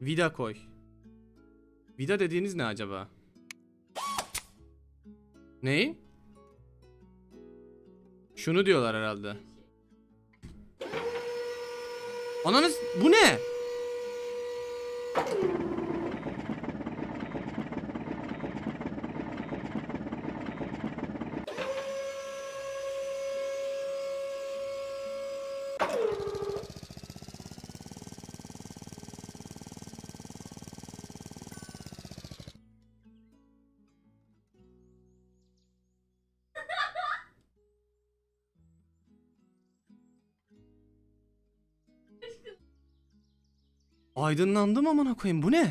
Vida koy. Vida dediğiniz ne acaba? Neyi? Şunu diyorlar herhalde. Ananız bu ne? Aydınlandım amına koyayım bu ne?